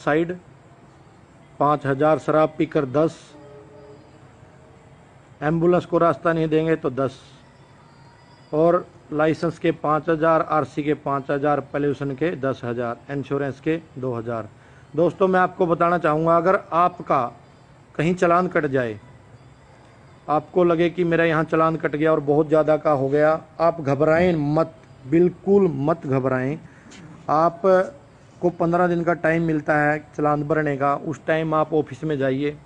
Side, पाँच हज़ार शराब पीकर दस। एंबुलेंस को रास्ता नहीं देंगे तो दस। और लाइसेंस के पाँच हज़ार, आरसी के पाँच हज़ार, पॉल्यूशन के दस हज़ार, इंश्योरेंस के दो हज़ार। दोस्तों, मैं आपको बताना चाहूँगा, अगर आपका कहीं चलान कट जाए, आपको लगे कि मेरा यहाँ चलान कट गया और बहुत ज़्यादा का हो गया, आप घबराएँ मत, बिल्कुल मत घबराएँ। आप को पंद्रह दिन का टाइम मिलता है चलान भरने का, उस टाइम आप ऑफ़िस में जाइए।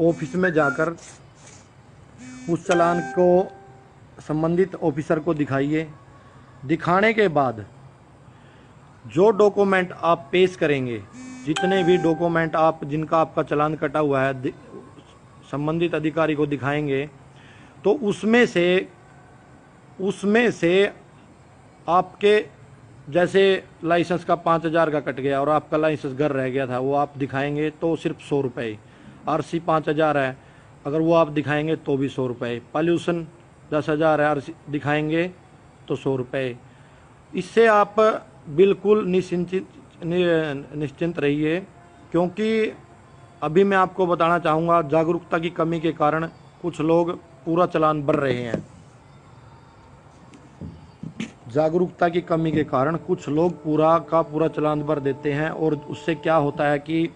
ऑफ़िस में जाकर उस चलान को संबंधित ऑफिसर को दिखाइए। दिखाने के बाद जो डॉक्यूमेंट आप पेश करेंगे, जितने भी डॉक्यूमेंट आप, जिनका आपका चलान कटा हुआ है संबंधित अधिकारी को दिखाएँगे तो उसमें से उसमें से आपके जैसे लाइसेंस का पाँच हज़ार का कट गया और आपका लाइसेंस घर रह गया था, वो आप दिखाएँगे तो सिर्फ़ सौ रुपये आर सी पाँच हज़ार है, अगर वो आप दिखाएँगे तो भी सौ रुपये पॉल्यूशन दस हज़ार है आर सी दिखाएँगे तो सौ रुपये इससे आप बिल्कुल निश्चिंत निश्चिंत रहिए, क्योंकि अभी मैं आपको बताना चाहूँगा, जागरूकता की कमी के कारण कुछ लोग पूरा चलान भर रहे हैं। जागरूकता की कमी के कारण कुछ लोग पूरा का पूरा चलान भर देते हैं और उससे क्या होता है कि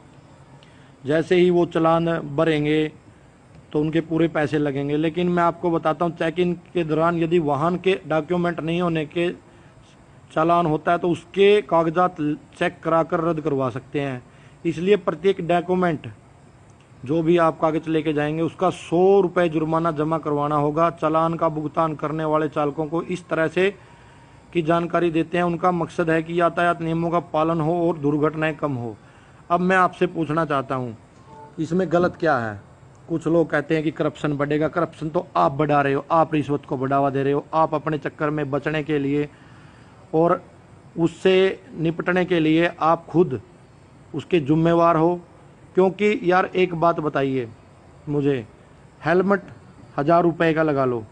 जैसे ही वो चलान भरेंगे तो उनके पूरे पैसे लगेंगे। लेकिन मैं आपको बताता हूँ चेक इन के दौरान यदि वाहन के डॉक्यूमेंट नहीं होने के चालान होता है तो उसके कागजात चेक कराकर रद्द करवा सकते हैं। इसलिए प्रत्येक डॉक्यूमेंट जो भी आप कागज़ लेके जाएँगे, उसका सौ रुपये जुर्माना जमा करवाना होगा। चालान का भुगतान करने वाले चालकों को इस तरह से की जानकारी देते हैं, उनका मकसद है कि यातायात नियमों का पालन हो और दुर्घटनाएँ कम हो। अब मैं आपसे पूछना चाहता हूँ, इसमें गलत क्या है? कुछ लोग कहते हैं कि करप्शन बढ़ेगा। करप्शन तो आप बढ़ा रहे हो, आप रिश्वत को बढ़ावा दे रहे हो, आप अपने चक्कर में बचने के लिए और उससे निपटने के लिए आप खुद उसके जुम्मेवार हो। क्योंकि यार एक बात बताइए मुझे, हेलमेट हज़ार रुपए का लगा लो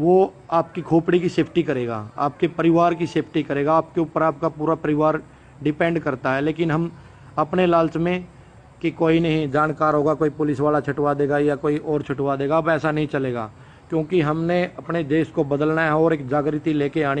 वो आपकी खोपड़ी की सेफ्टी करेगा, आपके परिवार की सेफ्टी करेगा, आपके ऊपर आपका पूरा परिवार डिपेंड करता है। लेकिन हम अपने लालच में कि कोई नहीं, जानकार होगा, कोई पुलिस वाला छटवा देगा या कोई और छुटवा देगा, अब ऐसा नहीं चलेगा। क्योंकि हमने अपने देश को बदलना है और एक जागृति लेके आनी है।